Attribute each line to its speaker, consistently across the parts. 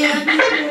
Speaker 1: Yeah.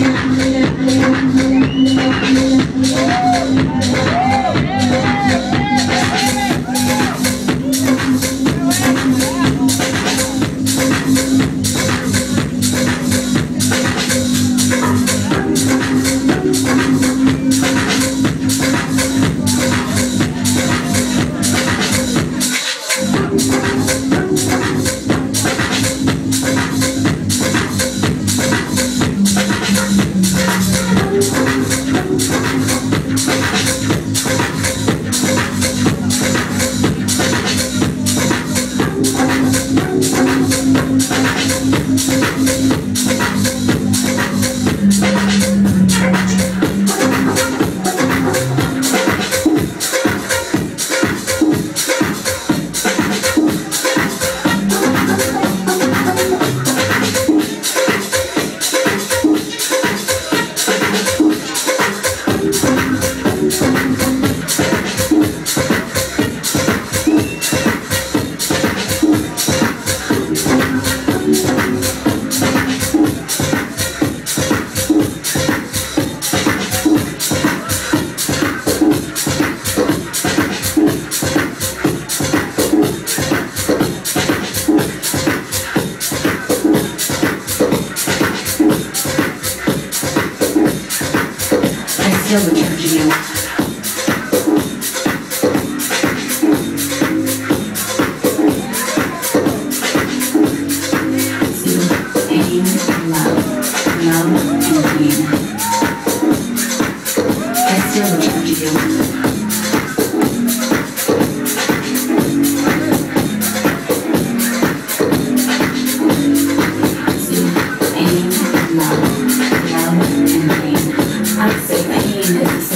Speaker 1: Thank
Speaker 2: you. love, love, and pain.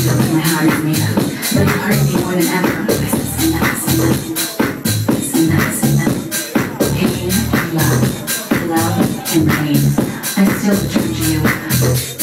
Speaker 2: friendship with my heart is made up. But it hurt me more than ever. I said, send that, send that. Send that, send that. Pain, love. Love and pain. I still return to you.